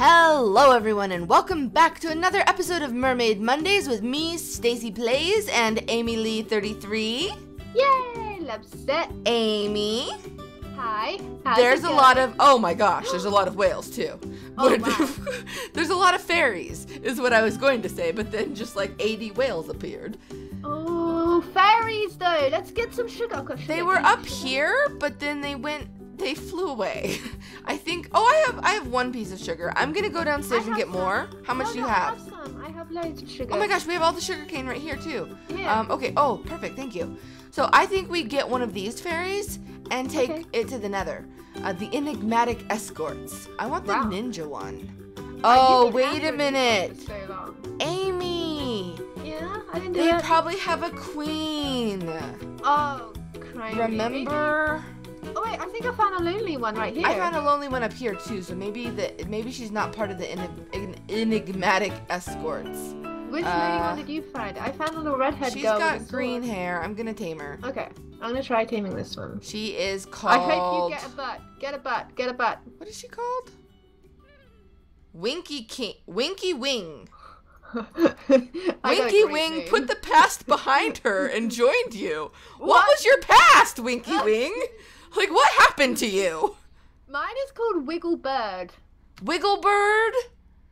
Hello, everyone, and welcome back to another episode of Mermaid Mondays with me, Stacy Plays, and Amy Lee 33. Yay! Love set. Amy, Hi. There's it a lot of oh my gosh, there's a lot of whales too. Oh, But wow. there's a lot of fairies, is what I was going to say, but then just like 80 whales appeared. Oh, fairies though. Let's get some sugar. They were up here, but then they went they flew away. I think oh I have I have one piece of sugar. I'm gonna go downstairs and get some. more. How much No, do you no, have? I have some. I have loads of sugar. Oh my gosh, we have all the sugar cane right here too. Yeah. Um, okay. Oh, perfect. Thank you. So I think we get one of these fairies and take Okay. it to the Nether. Uh, the enigmatic escorts. I want the Wow. ninja one. Oh, wait a minute, So. Amy. Yeah, I didn't do They that. probably have a queen. oh, crazy. Remember? Oh wait, I think I found a lonely one right here. I found a lonely one up here too. So maybe the maybe she's not part of the enig- en- enigmatic escorts. Which lonely uh, one did you find? I found a little redhead She's girl. with got a sword. green hair. I'm gonna tame her. Okay, I'm gonna try taming this one. She is called. I hope you get a butt. Get a butt. Get a butt. What is she called? Winky King, Winky Wing. I got a Winky Wing name. put the past behind her and joined you. What, What? was your past, Winky Wing? Like, what happened to you? Mine is called Wiggle Bird. Wigglebird?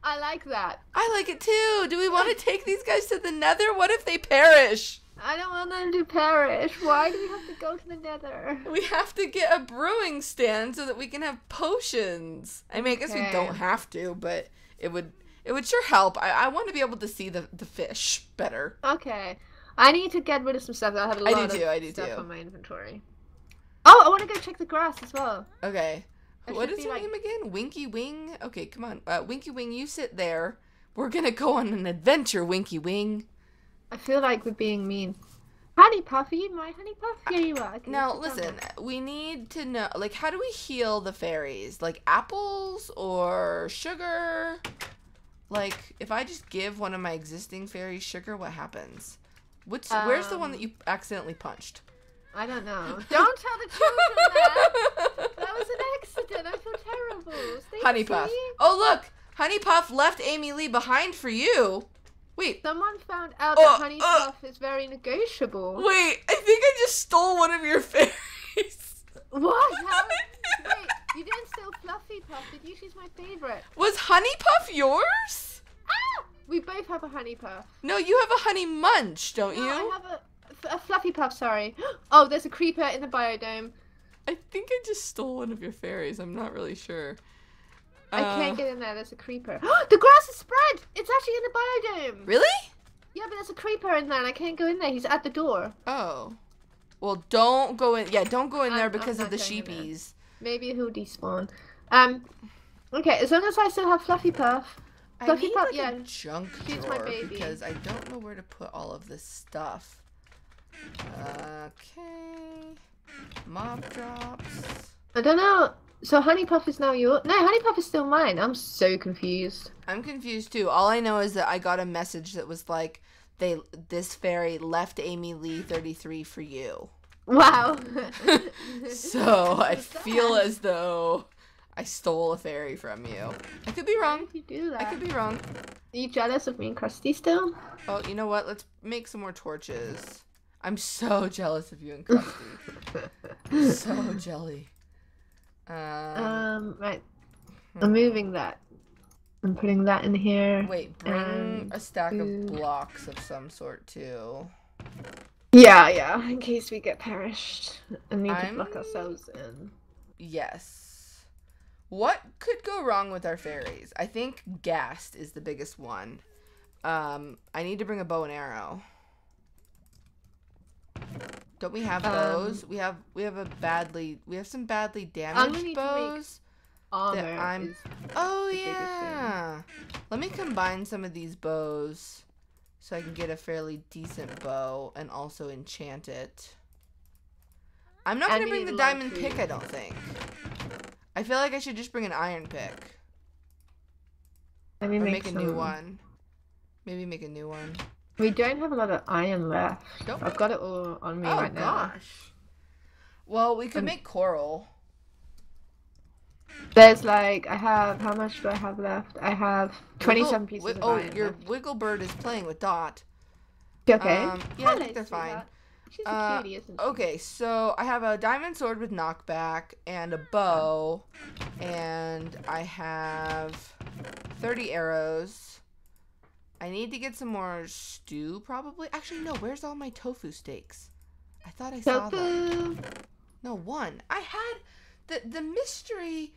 I like that. I like it too. Do we want to take these guys to the nether? What if they perish? I don't want them to perish. Why do we have to go to the nether? We have to get a brewing stand so that we can have potions. I mean, I guess we don't have to, but it would it would sure help. I, I want to be able to see the, the fish better. Okay. I need to get rid of some stuff. I have a lot do of too, I do stuff too. on my inventory. Oh, I want to go check the grass as well. Okay. It What is her like- name again? Winky Wing? Okay, come on. Uh, Winky Wing, you sit there. We're gonna go on an adventure, Winky Wing. I feel like we're being mean. Honey Puff, are you my honey puff? Here you are. Now, listen, we need to know, like, how do we heal the fairies? Like, apples or sugar? Like, if I just give one of my existing fairies sugar, what happens? Which, where's the one that Um, you accidentally punched? I don't know. Don't tell the children that. That was an accident. I feel terrible. Honey Puff. Oh, look! Honey Puff left Amy Lee behind for you. Wait, Someone found out Oh, that Honey uh. Puff is very negotiable. wait, I think I just stole one of your fairies. What? How? Wait, you didn't steal Fluffy Puff, did you? She's my favorite. Was Honey Puff yours? Ah! We both have a Honey Puff. No, you have a Honey Munch, don't No, you? I have a, a Fluffy Puff, sorry. Oh, there's a creeper in the biodome. I think I just stole one of your fairies. I'm not really sure. I Uh, can't get in there, there's a creeper. the grass is spread! It's actually in the biodome! Really? Yeah, but there's a creeper in there and I can't go in there. He's at the door. Oh. Well, don't go in. Yeah, don't go in there I'm- I'm because of the there. sheepies. Maybe he'll despawn. Um, okay, as long as I still have Fluffy Puff. I Fluffy need Puff- like yeah, a junk drawer because I don't know where to put all of this stuff. Okay. Mob drops. I don't know. So Honey Puff is now your. No, Honey Puff is still mine. I'm so confused. I'm confused too. All I know is that I got a message that was like, "They this fairy left Amy Lee 33 for you." Wow. So I feel as though I stole a fairy from you. I could be wrong. you do that? I could be wrong. Are you jealous of me and Krusty still? Oh, you know what? Let's make some more torches. I'm so jealous of you and Krusty. so jelly. Um, Um, right. hmm. I'm moving that. I'm putting that in here. wait, bring and a stack of blocks of some sort too. Yeah, yeah. In case we get perished and need to block I'm- ourselves in. Yes. What could go wrong with our fairies? I think ghast is the biggest one. Um, I need to bring a bow and arrow. Don't we have Um, bows? we have we have a badly we have some badly damaged need to make bows. Armor I'm- Oh the biggest thing. yeah. Let me combine some of these bows so I can get a fairly decent bow and also enchant it. I'm not gonna bring the a lot of diamond pick. I don't think. I feel like I should just bring an iron pick. Let me Or make, make, a new one. Maybe make a new one. We don't have a lot of iron left. Nope. I've got it all on me oh right now. gosh. Well, we could Um, make coral. There's like I have how much do I have left? I have twenty-seven Wiggle- pieces wi- of Oh, iron your left. Wigglebird is playing with Dot. Okay. Um, yeah, I think they're fine. sweetheart. She's a Uh, cutie, isn't she? Okay, so I have a diamond sword with knockback and a bow, and I have 30 arrows. I need to get some more stew, probably. Actually, no, where's all my tofu steaks? I thought I saw them. No, one. I had the the mystery.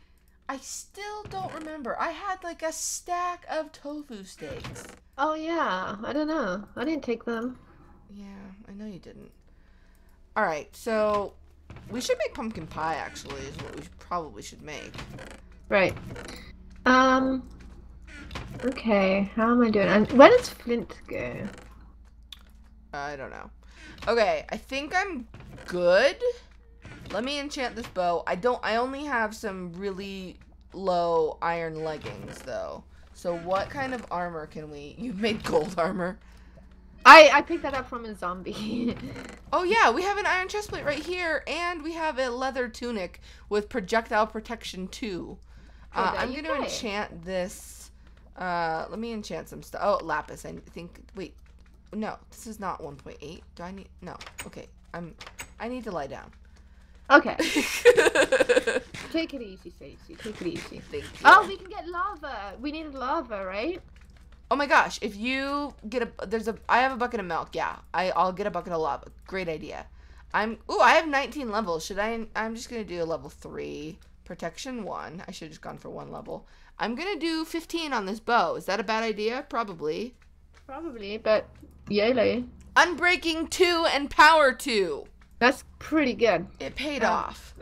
I still don't remember. I had like a stack of tofu steaks. Oh yeah. I don't know. I didn't take them. Yeah, I know you didn't. All right, so we should make pumpkin pie. Actually, is what we probably should make. Right. Um. Okay. How am I doing? And where does Flint go? I don't know. Okay, I think I'm good. Let me enchant this bow. I don't. I only have some really low iron leggings though. So what kind of armor can we? You've made gold armor. I I picked that up from a zombie. Oh yeah, we have an iron chestplate right here, and we have a leather tunic with projectile protection too. Oh, Uh, there I'm gonna enchant this. Uh, let me enchant some stuff. Oh, lapis. I think. Wait, no, this is not 1.8. Do I need? No. Okay, I'm. I need to lie down. okay. Take it easy, Stacy. Take it easy. you. Oh, we can get lava. We need lava, right? Oh my gosh! If you get a, there's a, I have a bucket of milk. Yeah, I, I'll get a bucket of lava. Great idea. I'm. Ooh, I have 19 levels. Should I? I'm just gonna do a level three protection one. I should have just gone for one level. I'm gonna do 15 on this bow. Is that a bad idea? Probably. Probably, but YOLO. Unbreaking two and power two. That's pretty good. It paid Yeah. off.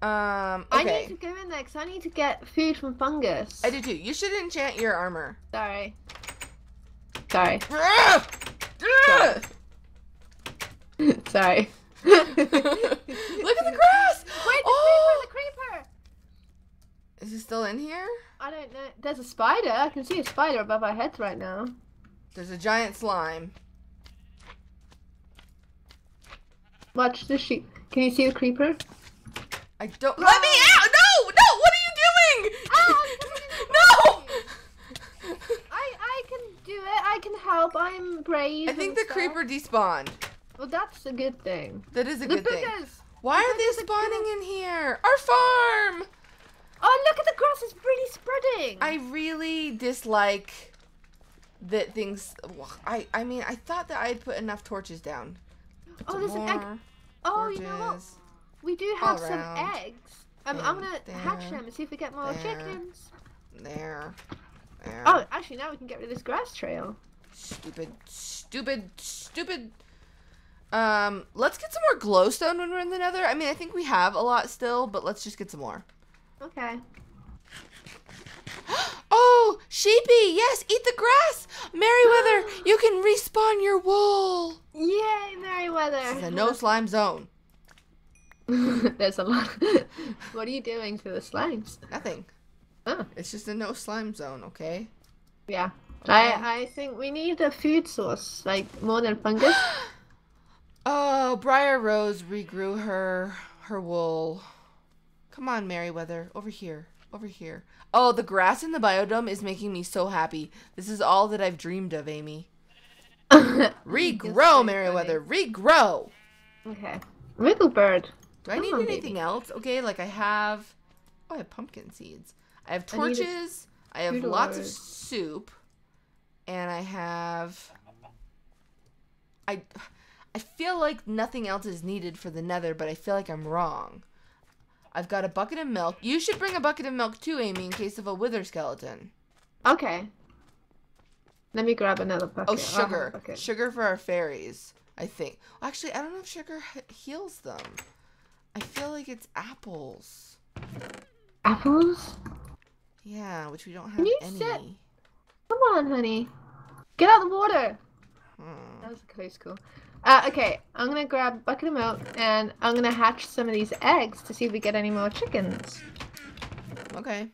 Um. I need to go in there because I need to get food from fungus. I do too. You should enchant your armor. Sorry. Sorry. Sorry. Look at the grass. Wait, the oh! creeper, the creeper! Is it still in here? I don't know. There's a spider. I can see a spider above our heads right now. There's a giant slime. Watch the sheep. Can you see the creeper? I don't. Let me out! No! No! What are you doing? Ah, I'm no! I I can do it. I can help. I'm brave. I think the stuff. creeper despawned. Well, that's a good thing. That is a the good thing. boogers. Why are they spawning in here? Our farm! Oh, look at the grass. It's really spreading. I really dislike that things. I I mean, I thought that I'd put enough torches down. Put Oh, there's an egg. oh, you know what? We do have some around. eggs. Um, I'm gonna hatch them and see if we get more there. chickens. There. There. Oh, actually, now we can get rid of this grass trail. Stupid, stupid, stupid. Um, let's get some more glowstone when we're in the nether. I mean, I think we have a lot still, but let's just get some more. Okay. Oh, sheepy, yes, eat the grass. Merryweather, you can respawn your wool. Yay, Merryweather. This is a no slime zone. There's a lot. what are you doing to the slimes? Nothing. Oh, It's just a no slime zone, okay? yeah. I I think we need a food source, like more than fungus. Oh, Briar Rose regrew her her wool. Come on, Merryweather, over here, over here. Oh, the grass in the biodome is making me so happy. This is all that I've dreamed of, Amy. Regrow, Regrow, Merryweather, regrow. Okay. Wigglebird. Do I need on, anything baby. else? Okay, like I have. Oh, I have pumpkin seeds. I have I need a torches. I have food lots of soup, and I have. I, I feel like nothing else is needed for the Nether, but I feel like I'm wrong. I've got a bucket of milk. You should bring a bucket of milk too, Amy, in case of a wither skeleton. Okay. Let me grab another bucket. Oh, I'll have a sugar. bucket. Sugar for our fairies, I think. Actually, I don't know if sugar heals them. I feel like it's apples. Apples? Yeah, which we don't have any. sit- Come on, honey. Get out of the water. Hmm. That was a close call. Uh, okay, I'm gonna grab a bucket of milk and I'm gonna hatch some of these eggs to see if we get any more chickens. Okay.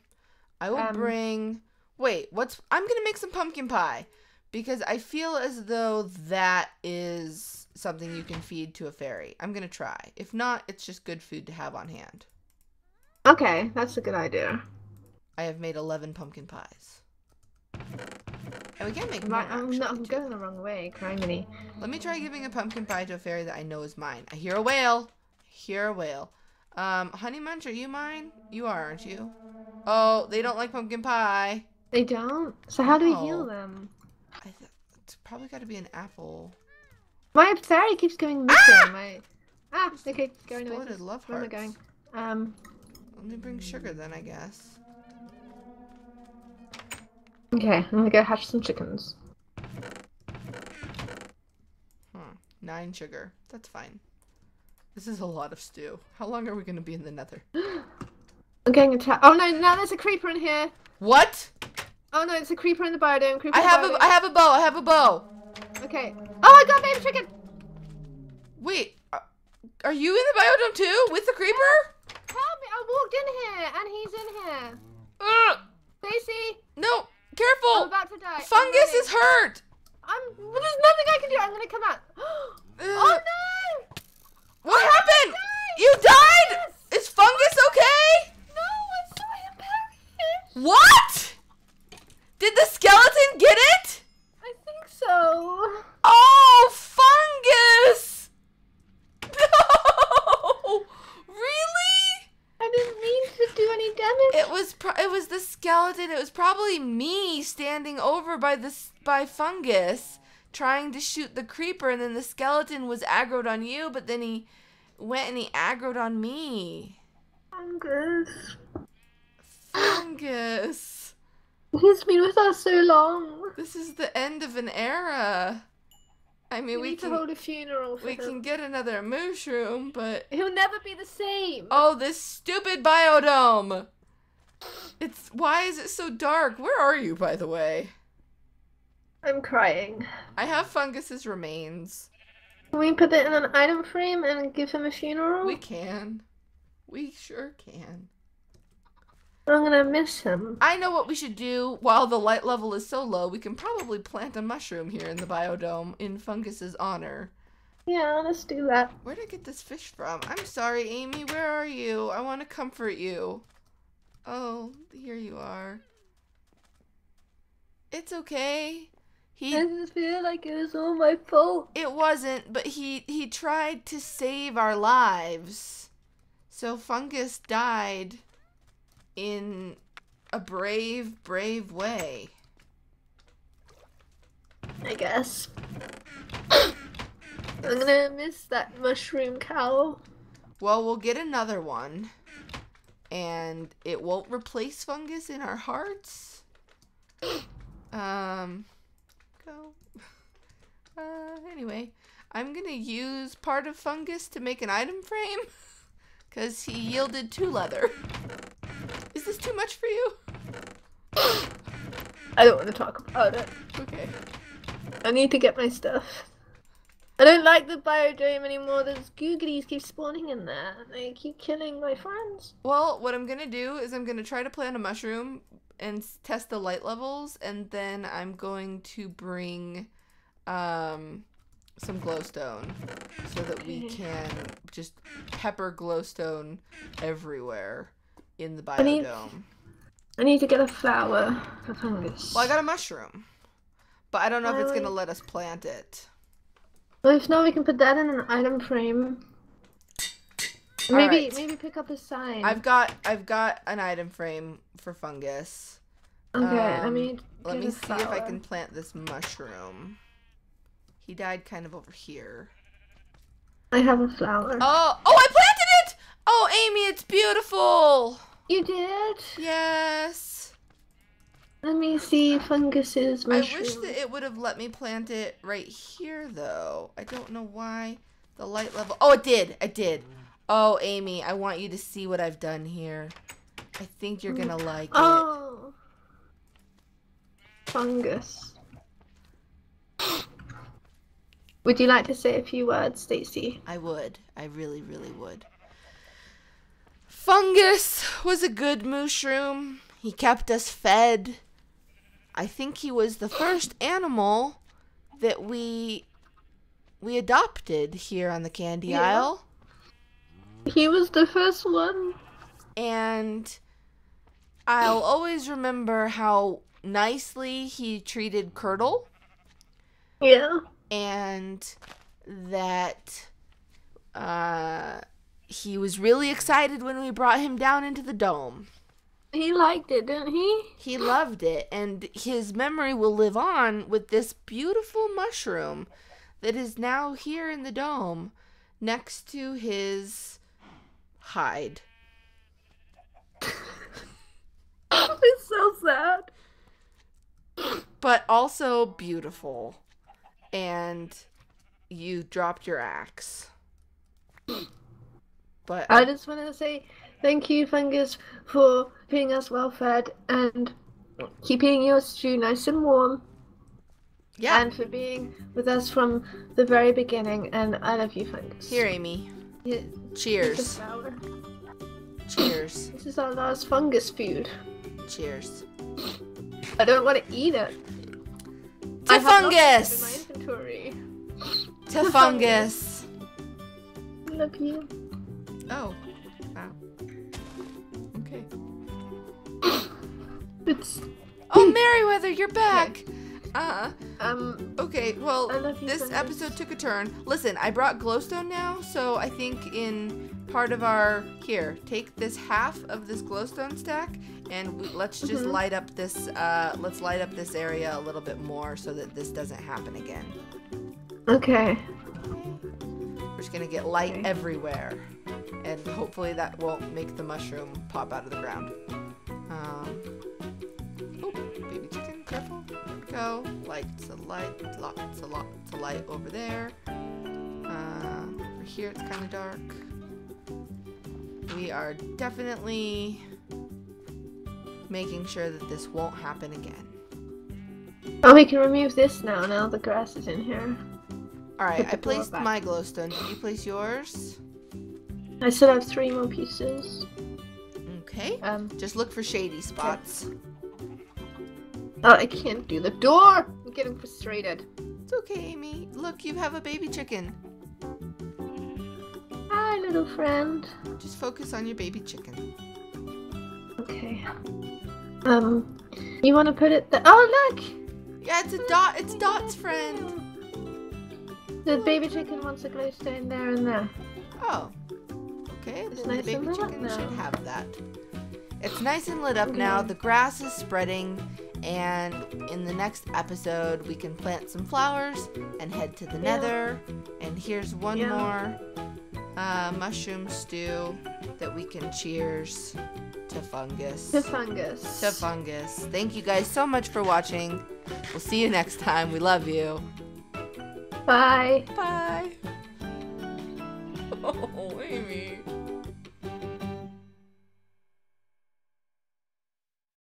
I will Um, bring. Wait, what's. I'm gonna make some pumpkin pie. Because I feel as though that is something you can feed to a fairy. I'm gonna try. If not, it's just good food to have on hand. Okay, that's a good idea. I have made 11 pumpkin pies. And we can't make more, I'm, actually, not, I'm going the wrong way, criminy. Let me try giving a pumpkin pie to a fairy that I know is mine. I hear a whale. I hear a whale. Um, Honey Munch, are you mine? You are, aren't you? Oh, they don't like pumpkin pie. They don't? So how do we No. heal them? I th- it's probably got to be an apple. My fairy keeps going missing. My ah, okay, going away. Exploded love Where am I going? Um, Let me bring sugar then, I guess. Okay, I'm gonna go hatch some chickens. Hmm. Nine sugar. That's fine. This is a lot of stew. How long are we gonna be in the nether? I'm getting attacked. Oh no, now there's a creeper in here. What? Oh no, it's a creeper in the biodome. Creeper I have a biodome. I have a bow. I have a bow. Okay. Oh, I got baby chicken. Wait, are, are you in the biodome too with the creeper? Help me! I walked in here, and he's in here. Ugh. Stacy, no, I'm about to die. Fungus is hurt. I'm. Well, there's nothing I can do. I'm gonna come out. oh no! What I happened? died. You died? Yes. Is fungus oh, okay? No, I saw him perish. What? Did the skeleton get it? I think so. Oh, fungus! No! Really? I didn't mean to do any damage. It was pro- it was the skeleton. It was probably me standing over by this by fungus trying to shoot the creeper and then the skeleton was aggroed on you, but then he went and he aggroed on me. Fungus. Fungus. He's been with us so long. This is the end of an era. I mean, We, we need can to hold a funeral for we him. can get another mushroom, but He'll never be the same. oh, this stupid biodome. It's why is it so dark? Where are you, by the way? I'm crying. I have fungus's remains. Can we put it in an item frame and give him a funeral? We can. We sure can. I'm gonna miss him. I know what we should do while the light level is so low. We can probably plant a mushroom here in the biodome in fungus's honor. Yeah, let's do that. Where did I get this fish from? I'm sorry, Amy. Where are you? I want to comfort you. Oh, here you are. It's okay. He I just feel like it was all my fault. it wasn't, but he he tried to save our lives. So fungus died in a brave, brave way. I guess. I'm gonna miss that mushroom cow. Well, we'll get another one. And it won't replace fungus in our hearts. Um go. Uh anyway, I'm going to use part of fungus to make an item frame cuz he yielded two leather. Is this too much for you? I don't want to talk about it. Okay. I need to get my stuff. I don't like the biodome anymore. Those googlies keep spawning in there. They keep killing my friends. Well, what I'm going to do is I'm going to try to plant a mushroom and test the light levels and then I'm going to bring um some glowstone so that we can just pepper glowstone everywhere in the I need- biodome. I need to get a flower for fungus. Well, I got a mushroom. But I don't know if it's going to let us plant it. Well, if not, we can put that in an item frame. Maybe Alright. maybe pick up a sign. I've got I've got an item frame for fungus. okay. let um, me Let me see if I can plant this mushroom. He died kind of over here. I have a flower. Oh, oh, I planted it! Oh, Amy, it's beautiful. You did. Yes. Let me see fungus's I mushroom. I wish that it would have let me plant it right here, though. I don't know why the light level. Oh, it did. I did. Oh, Amy, I want you to see what I've done here. I think you're gonna mm, like it. Oh. Fungus. Would you like to say a few words, Stacy? I would. I really, really would. Fungus was a good mushroom. He kept us fed. I think he was the first animal that we we adopted here on the candy Yeah. aisle. He was the first one. and I'll always remember how nicely he treated Curdle Yeah. and that uh, he was really excited when we brought him down into the dome. He liked it, didn't he? He loved it, and his memory will live on with this beautiful mushroom that is now here in the dome next to his hide. it's so sad. But also beautiful. And you dropped your axe. But I just want to say thank you, Fungus, for keeping us well fed and oh. keeping your stew nice and warm, yeah, and for being with us from the very beginning. And I love you, Fungus. here, Amy. Yeah, Cheers. Cheers. This is our last fungus food. Cheers. I don't want to eat it. To I have lots fungus. it in my inventory. To fungus. I love you. Oh. It's Oh, Merryweather, you're back. Uh, um. okay. Well, I love you, this Fungus. episode took a turn. Listen, I brought glowstone now, so I think in part of our here, take this half of this glowstone stack, and we, let's just Mhm. light up this. Uh, let's light up this area a little bit more so that this doesn't happen again. Okay. We're just gonna get light Okay. everywhere, and hopefully that won't make the mushroom pop out of the ground. Um, go. Lights a light, lots a lots of light over there. Uh, over here it's kind of dark. We are definitely making sure that this won't happen again. Oh, we can remove this now. Now the grass is in here. All right, I placed my glowstone. Did you place yours? I still have three more pieces. Okay. Um. Just look for shady spots. Oh, I can't do the door. I'm getting frustrated. It's okay, Amy. Look, you have a baby chicken. Hi, little friend. Just focus on your baby chicken. Okay. Um, you want to put it there? Oh, look! Yeah, it's a dot. It's Dot's friend. The baby chicken wants to go stone there and there. Oh. Okay, It's then nice the baby chicken should have that. It's nice and lit up now. The grass is spreading, and in the next episode, we can plant some flowers and head to the Yeah. nether. And here's one Yeah. more uh, mushroom stew that we can cheers to fungus. To fungus. to fungus. Thank you guys so much for watching. We'll see you next time. We love you. Bye. Bye. Oh, Amy.